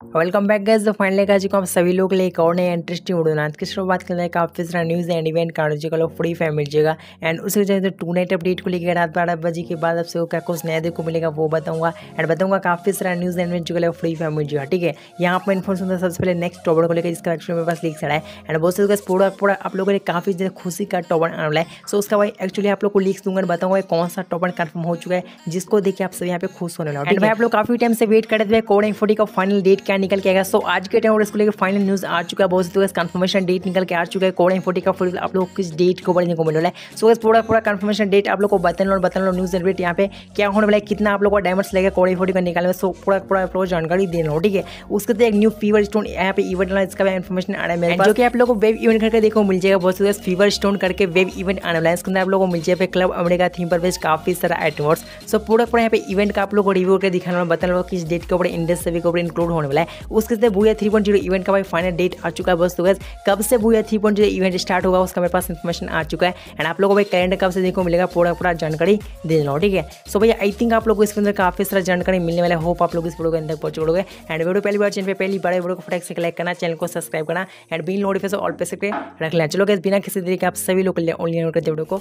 Welcome back guys तो finally का चुका हम सभी लोग लिए एक और नए इंटरेस्टिंग वीडियो ना किस बात करना है। काफ़ी सारा न्यूज़ एंड इवेंट कार्ड जो फ्री फायर मिल जाएगा। एंड उसी वजह से टू नाइट अपडेट को लेकर रात बारह बजे के बाद आपसे क्या कुछ नया देखो मिलेगा वो बताऊँगा। एंड बताऊँगा काफ़ी सारा न्यूज़ एंड इवेंट जो फ्री फायर मिल जाएगा ठीक है? यहाँ पर इन्फॉर्मेशन था सबसे पहले नेक्स्ट टॉपर को लेकर जिसका एक्चुअली मेरे पास लिख सड़ा है। एंड बहुत से पूरा पूरा आप लोगों ने काफ़ी ज़्यादा खुशी का टॉपर आने वाला है। सो उसका भाई एक्चुअली आप लोग को लिख दूँगा बताऊँगा कौन सा टॉपर कन्फर्म हो चुका है जिसको देखिए आप सब यहाँ पे खुश होने वाले भाई आप लोग काफ़ी टाइम से वेट करते थे कोड फोर्टी का फाइनल डेट क्या निकल के आएगा? सो आज के टाइम और इसको लेकर फाइनल न्यूज़ आ चुका है, बहुत से तो कंफर्मेशन डेट निकल के आ चुका है। कोड फोर्टी का फुल आप लोग किस डेट को बढ़ने को मिल रहा है? सो पूरा पूरा कंफर्मेशन डेट आप लोग को बताने और बताने लो न्यूज़ अपडेट यहाँ पे क्या होने वाला है? कितना आप लोग को डायमंड्स लगेगा कोड फोर्टी का निकालने सो पूरा पूरा आप लोग जानकारी दे रहा ठीक है? उसके तो एक न्यू फीवर स्टोन यहाँ पे इवेंट वाला इसका इन्फॉर्मेशन आ रहा है। जो कि आप लोग को वेब इवेंट करके देखो, मिल जाएगा, बहुत से फीवर स्टोन करके वेब इवेंट आने वाला है। इसके अंदर आप लोग को मिल जाएगा क्लब अमेरिका थीम पर बेस काफ़ी सारा आइटम्स सो पूरा पूरा यहाँ पे इवेंट का आप लोग को रिव्यू करके दिखाने दिखाना बताना किस डेट के ऊपर इंडस सभी के ऊपर इंक्लूड होने वाला है। उसके साथ भूया थ्री पॉइंट ज़ीरो इवेंट का भाई फाइनल डेट आ चुका है। बस तो कब से भूया three point zero event start होगा उसका मेरे पास इन्फॉर्मेशन आ चुका है। एंड आप लोगों को भाई कैलेंडर कब से देखो मिलेगा, पूरा पूरा जानकारी दे देना, ठीक है? सो भैया आई थिंक आप लोग को इसके अंदर काफ़ी सारा जानकारी मिलने वाला होप आप लोग इस वीडियो के अंदर पहुंचोगे एंड वीडियो पहली बार चैनल पे पहली बार वीडियो को फटाक से लाइक करना चैनल को सब्सक्राइब करना एंड बिल नोटिफिकेशन ऑल पे से रख लेना। चलो गैस बिना किसी तरीके आप सभी लोग ओनली करते वीडियो को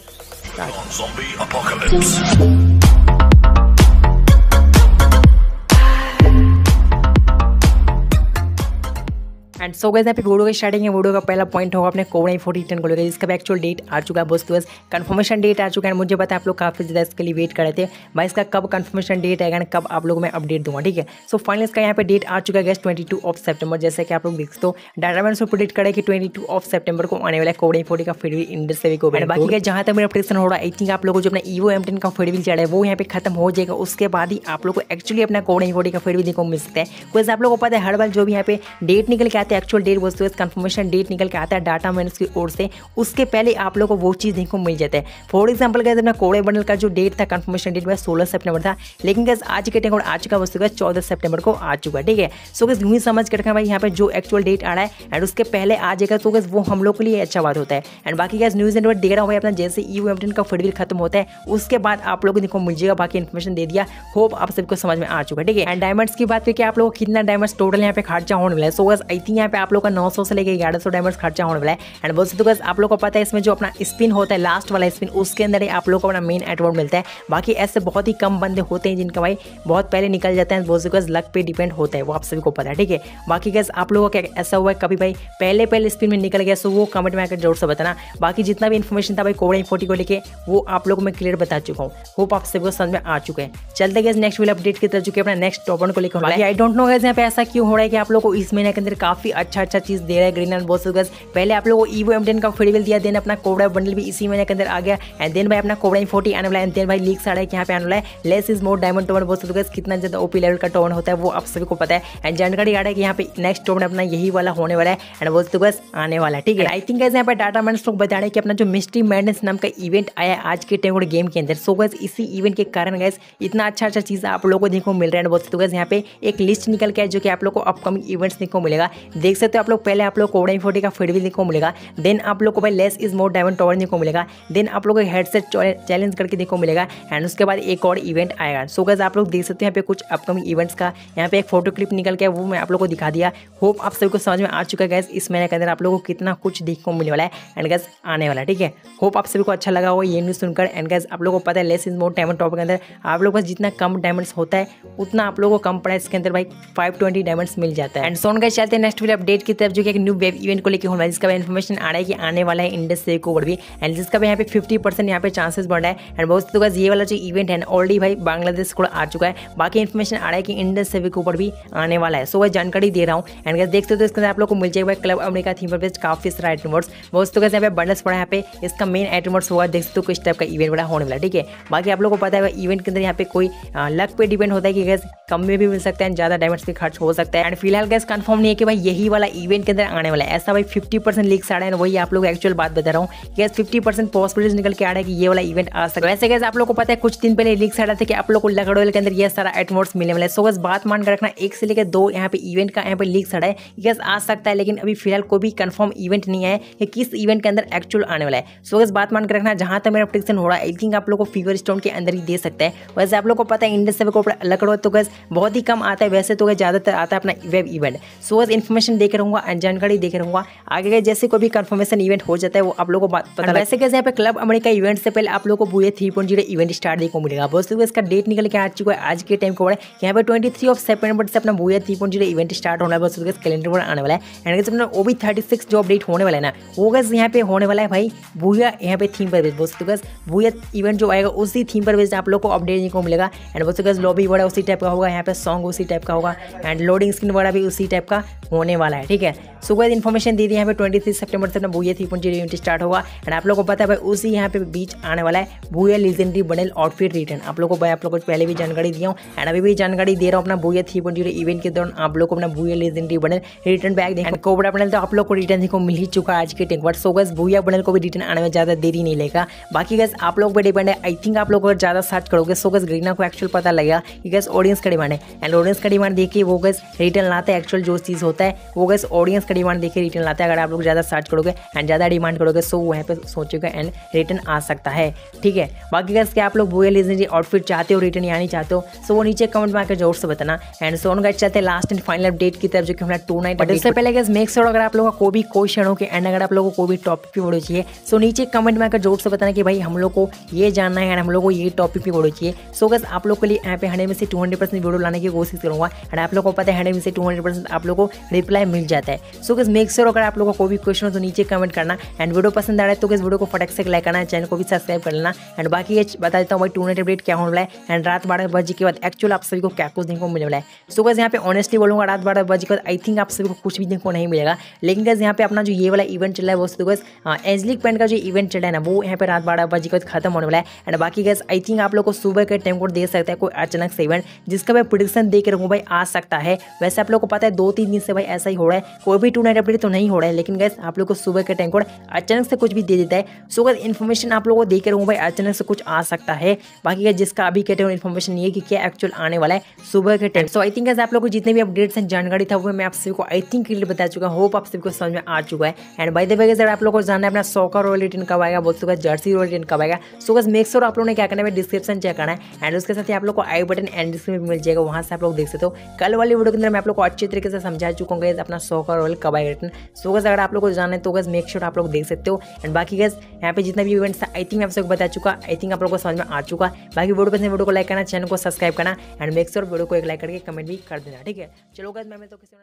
एंड सो गए यहाँ पे वीडियो की स्टार्टिंग है। वीडियो का पहला पॉइंट होगा अपने कोविड फोर्टी टेन को लेकर। जिसका भी एक्चुअल डेट आ चुका है। बस बस कन्फर्मेशन डेट आ चुका है। मुझे पता है आप लोग काफ़ी ज़्यादा इसके लिए वेट कर रहे थे। भाई इसका कब कन्फर्मेशन डेट आएगा कब आप लोग मैं अपडेट दूँगा ठीक है? सो फाइनल इसका यहाँ पे डेट आ चुका है ट्वेंटी टू ऑफ़ सेप्टेंबर जैसे कि आप लोग देख तो डाटामैन से प्रोडिक्ट करे कि ट्वेंटी टू ऑफ़ सेप्टेंबर को आने वाला कोविड फोर्टी का। फिर भी इंडस्ट्री को बाकी जहाँ तक मेरा प्रेडिक्शन हो रहा है आई थिंक आप लोगों को जो अपना ईवो एम का फिर भी चढ़ा है वो यहाँ पे खत्म हो जाएगा। उसके बाद ही आप लोग को एक्चुअली अपना कोविड फोर्टी का भी देखने को मिल सकता है। कोई आप लोग को पता है हर बार जो भी यहाँ पे डेट निकल के आते हैं एक्चुअल डेट वस्तु बस कंफर्मेशन डेट निकल के आता है डाटा मैनेज की ओर से, उसके पहले आप लोग को वो चीज़ देखने को मिल जाता है। फॉर एग्ज़ाम्पल कहते अपना कोड़े बंडल का जो डेट था कंफर्मेशन डेट वह सोलह सेप्टेम्बर था। लेकिन कैसे आज के टाइम आ चुका वस्तु का चौदह सेप्टेम्बर को आ चुका है, ठीक है? सो कैसे यूँ ही समझ कर रखा भाई, यहाँ पे जो एक्चुअल डेट आ रहा है एंड उसके पहले आ जाएगा तो कैसे वो हम लोग के लिए अच्छा बात होता है। एंड बाकी कैसे न्यूज़ नेटवर्क दे रहा हूँ अपना जैसे ई एमटन का फिडविल खत्म होता है, उसके बाद आप लोग को मिल जाएगा, बाकी इन्फॉर्मेशन दे दिया। होप आप सबको समझ में आ चुका है, ठीक है? एंड डायमंड्स की बात करके आप लोग कितना डायमंड्स टोटल यहाँ पे खर्चा होने वाला है। सो गैस आई थिंक यहाँ पे आप लोग का नौ से लेकर ग्यारह सौ डायमंड्स खर्चा होने वाला है। एंड बहुत तो गैस आप लोग को पता है, इसमें जो अपना स्पिन होता है लास्ट वाला स्पिन उसके अंदर ही आप लोग को अपना मेन एडवर्ड मिलता है। बाकी ऐसे बहुत ही कम बंदे होते हैं जिनका भाई बहुत पहले निकल जाते हैं। बहुत से लक पे डिपेंड होता है, वो आप सभी को पता है, ठीक है? बाकी गैस आप लोगों का ऐसा हुआ है, कभी भाई पहले पहले स्पिन में निकल गया सो वो कमेंट में आकर ज़रूर से बताना। बाकी जितना भी इन्फॉर्मेशन था भाई कोविड फोर्टी को लेकर वो आप लोगों मैं क्लियर बता चुका हूँ। होप आप सभी को समझ में आ चुके हैं। चलते गए नेक्स्ट वीडियो अपडेट की तरफ़ चुके अपना नेक्स्ट टॉपर को लेकर आई डोंट नो गैस यहाँ पे ऐसा क्यों हो रहा है कि आप लोग को इस महीने के अंदर काफ़ी अच्छा अच्छा चीज़ दे रहा है ग्रीन एंड बोस पहले आप लोग को ईवो एम का फेडिवल दिया देन अपना कोबरा बंडल भी इसी महीने के अंदर आ गया। एंड देन भाई अपना कोबरा फोर्टी आने वाला है देन भाई लीक साढ़े यहाँ पे आने वाला है। लेस इज़ मोर डायमंड बहुत सकते कितना ज़्यादा ओपी लेवल का टोवन होता है, वो आप सभी को पता है। एंड जानकारी आ रहा है कि यहाँ पे नेक्स्ट टोवन अपना यही वाला होने वाला है। एंड बहुत बस आने वाला है, ठीक है। आई थिंक यहाँ पे डाटा मैंने लोग बता रहे कि अपना जो मिस्ट्री मैडनेस नाम का इवेंट आया आज के टाइम गेम के अंदर। सो गैस इसी इवेंट के कारण गैस इतना अच्छा अच्छा चीज़ आप लोगों को देखने को मिल रहा है। बहुत गैस यहाँ पे एक लिस्ट निकल के है जो कि आप लोग को अपकमिंग इवेंट्स देखने को मिलेगा। देख सकते हो आप लोग, पहले आप लोग कोड़ा फोर्टी का फिर भी देखने को मिलेगा देन आप लोग को भाई less is more diamond tower देखने को मिलेगा देन आप लोग को हेडसेट चैलेंज करके देखने को मिलेगा एंड उसके बाद एक और इवेंट आएगा। सो गैस आप लोग देख सकते हैं यहाँ पे कुछ अपकमिंग इवेंट्स का, यहाँ पे एक फ़ोटो क्लिप निकल के वो मैं आप लोग को दिखा दिया। होप आप सभी को समझ में आ चुका है गैस इस महीने के अंदर आप लोगों को कितना कुछ देखने को मिलने वाला है एंड गैस आने वाला ठीक है? होप आप सभी को अच्छा लगा हो ये न्यूज़ सुनकर एंड गैस आप लोगों को पता है less is more diamond top के अंदर आप लोग पास जितना कम डायमंड्स होता है, उतना आप लोगों को कम प्राइस के अंदर भाई फाइव ट्वेंटी डायमंड्स मिल जाता है। एंड सोन गैस चलते नेक्स्ट वीडियो अपडेट की तरफ़ जो कि एक न्यू वेब इवेंट को लेकर होना है, जिसका इन्फॉर्मेशन आ रहा है कि आने वाला है इंडस से को भी एंड जिसका भी यहाँ पे फिफ्टी परसेंट यहाँ पे चांसेस बढ़ रहा है। एंड बहुत तो ये वाला जो इवेंट है ऑलरेडी भाई बांग्लादेश को आ चुका है। बाकी इन्फॉर्मेशन आ रहा है कि इंडस से ऊपर भी आने वाला है। सो वह जानकारी दे रहा हूँ। एंड गैस देखते हो तो इसके आप लोग को मिल जाएगा क्लब अमेरिका थीम पर काफ़ी सारा आइटमर्स बहुत तो कैसे यहाँ पे बंडल्स पड़ा यहाँ पे। इसका मेन आइटमर्स होगा देख सकते हो किस टाइप का इवेंट बड़ा होने वाला ठीक है? बाकी आप लोग को पता है इवेंट के अंदर यहाँ पे कोई लक पे डिपेंड होता है कि गैस कम में भी मिल सकता है ज़्यादा डायमंड्स भी खर्च हो सकता है। एंड फ़िलहाल गैस कंफर्म नहीं है कि भाई यही यही वाला इवेंट के अंदर आने वाला है। ऐसा भाई फिफ्टी परसेंट लीक्स आ रहा है, वही आप लोग एक्चुअल बात बता रहा हूँ। कि फिफ्टी परसेंट पॉसिबिलिटीज निकल के आ रहा है कि ये वाला इवेंट आ सकता है। वैसे कैसे आप लोग को पता है, कुछ दिन पहले लीक्स आ रहा था कि आप लोग को लकड़ोल के अंदर ये सारा एटमोड्स मिलने वाला है। सो बस बात मान कर रखना, एक से लेकर दो यहाँ पे इवेंट का यहाँ पे लीक्स आ रहा है। यस आ सकता है, लेकिन अभी फ़िलहाल कोई भी कंफर्म इवेंट नहीं है कि किस इवेंट के अंदर एक्चुअल आने वाला है। सो बस बात मान कर रखना, जहाँ तक मेरा प्रिक्शन हो रहा है आई थिंक आप लोग को फीवर स्टोन के अंदर ही दे सकता है। वैसे आप लोग को पता है इंडस से को लकड़ो तो गैस बहुत ही कम आता है। वैसे तो ज़्यादातर आता है अपना वेब इवेंट सो बस इन्फॉर्मेशन देख रहूँगा जानकारी देख रहूँगा आगे का जैसे कोई भी कन्फर्मेशन इवेंट हो जाता है वो आप लोग को पता वैसे कैसे यहाँ पे क्लब अमेरिका इवेंट से पहले आप लोग को booyah three point zero event start देखने को मिलेगा। बहुत इसका डेट निकल के आ चुका है आज के टाइम को यहाँ पे ट्वेंटी थ्री ऑफ़ सेप्टेंबर से अपना booyah three point zero event start होना है बस उसके कैलेंडर पर आने वाला है। एंड अपना वो भी थर्टी सिक्स जो अपडेट होने वाला है ना वो गैस यहाँ पे होने वाला है भाई बुया यहाँ पे थीम पर बेस बस गैस बुया इवेंट जो आएगा उसी थीम पर आप लोग को अपडेट देखने को मिलेगा। एंड बस गैस लॉबी वगैरह उसी टाइप का होगा यहाँ पे सॉन्ग उसी टाइप का होगा। एंड लोडिंग स्क्रीन वगैरह भी उसी टाइप का होने वाला है, ठीक है? सो गैस इन्फॉर्मेशन दी थी यहाँ पे ट्वेंटी थ्री सेप्टेंबर से अपना booyah three point zero event start होगा। एंड आप लोग को पता है, भाई, उसी यहाँ पे बीच आने वाला है Booyah legendary bundle outfit return आप लोग को, भाई, आप लोग को पहले भी जानकारी दिया हूँ। एंड अभी भी जानकारी दे रहा हूँ अपना Booyah three point zero event के दौरान आप लोग को अपना Booyah legendary bundle return bag and cobra bundle तो आप लोग को रिटर्न को मिल ही चुका आज के टेक बट सो गैस बुया बनेल को भी रिटर्न आने में ज़्यादा देरी नहीं लेगा बाकी गैस आप लोग पर डिपेंड है। आई थिंक आप लोग अगर ज़्यादा सर्च करोगे। सो गैस ग्रीना को एक्चुअल पता लगेगा कि गैस ऑडियंस का डिमांड है। एंड ऑडियंस का डिमांड देखिए वो गैस रिटर्न लाते हैं एक्चुअल जो चीज़ होता है। वो गैस ऑडियंस का डिमांड देखिए रिटर्न लाते हैं। अगर आप लोग ज़्यादा सर्च करोगे एंड ज़्यादा डिमांड करोगे सो वहाँ पे सोचोगे एंड रिटर्न आ सकता है। ठीक है? बाकी गैस क्या आप लोग बुया लेजेंडरी आउटफिट चाहते हो रिटर्न या नहीं चाहते हो सो वो नीचे कमेंट में आकर ज़ोर से बताना। एंड सोन गाइड चाहते हैं लास्ट एंड फाइनल अपडेट की तरफ़ जो कि हमारा टू नाइट बट इससे पहले गैस मेक श्योर अगर आप लोगों का कोई भी क्वेश्चन हो कि एंड अगर आप लोगों को कोई भी टॉपिक पे वीडियो चाहिए सो नीचे कमेंट में आकर ज़ोर से बताना कि भाई हम लोग को ये जानना है एंड हम लोग को ये टॉपिक पे वीडियो चाहिए। सो गैस आप लोग के लिए यहाँ पे हंड्रेड में से टू हंड्रेड परसेंट वीडियो लाने की कोशिश करूँगा। एंड आप लोग को पता है हंड्रेड में से टू हंड्रेड परसेंट आप लोग को रिप्लाई मिल जाता है। सो गैस मेक श्योर अगर आप लोगों को भी क्वेश्चन हो तो नीचे कमेंट करना। एंड वीडियो पसंद आ रहा है तो गैस वीडियो को फटक से लाइक करना चैनल को भी सब्सक्राइब कर लेना। एंड बाकी ये बता देता हूँ भाई टू नाइट अपडेट क्या होने वाला है। एंड रात बारह बजे के बाद एक्चुअल आप सभी को क्या कुछ देखने को मिलने वाला है। सो गैस यहाँ पे ऑनेस्टली बोलूँगा, रात बारह बजे के बाद आई थिंक आप सभी को कुछ भी देखने को नहीं मिलेगा। लेकिन गैस यहाँ पे अपना जो ये वाला इवेंट चल रहा है वो तो गैस एजलिक पेंट का जो इवेंट चल रहा है ना, वो यहाँ पे रात बारह बजे के बाद खत्म होने वाला है। एंड बाकी गैस आई थिंक आप लोग को सुबह के टाइम को दे सकता है कोई अचानक से इवेंट जिसका मैं प्रोडिक्शन दे के रखूँ भाई, आ सकता है। वैसे आप लोग को पता है, दो तीन दिन से भाई ऐसा ही हो रहा है। कोई भी टू नाइट अपडेट तो नहीं हो रहा है। लेकिन गैस आप लोग को सुबह के टाइम कोड अचानक से कुछ भी दे देता है। सो अगर इन्फॉर्मेशन आप लोगों को देकर रहूँ भाई, अचानक से कुछ आ सकता है। बाकी जिसका अभी कहते हो इन्फॉर्मेशन ये कि क्या एक्चुअल आने वाला है सुबह के टाइम सो आई थिंक आप लोग को जितने भी अपडेट्स हैं जानकारी था, वो मैं आप सभी को आई थिंक क्लियर बता चुका होप आप सभी को समझ में आ चुका है। एंड बाई द वे आप लोग को जानना है, अपना सौका रॉयल रिटर्न कब आएगा, बोल चुका जर्सी रॉयल रिटर्न कब आएगा। सो बस मेक श्योर आप लोगों ने क्या करना है डिस्क्रिप्शन चेक करना है। एंड उसके साथ ही आप लोग को आई बटन एंड डिस्क्रिप्शन मिल जाएगा, वहाँ से आप लोग देख सकते हो। कल वाली वीडियो के अंदर मैं आप लोग को अच्छे तरीके से समझा चुका हूँ अपना सौका रॉयल कब आएगा रिटर्न सो गैस अगर आप लोग को जाना है तो गैस मेक श्योर आप लोग देख सकते हो. एंड बाकी गैस यहाँ पे जितना भी इवेंट्स था आई थिंक मैं आप सबको बता चुका आई थिंक आप लोग को समझ में आ चुका. बाकी वीडियो पसंद वीडियो को लाइक करना चैनल को सब्सक्राइब करना एंड मेक श्योर वीडियो को एक लाइक करके कमेंट भी कर देना, ठीक है? चलो गैस मैं तो किसी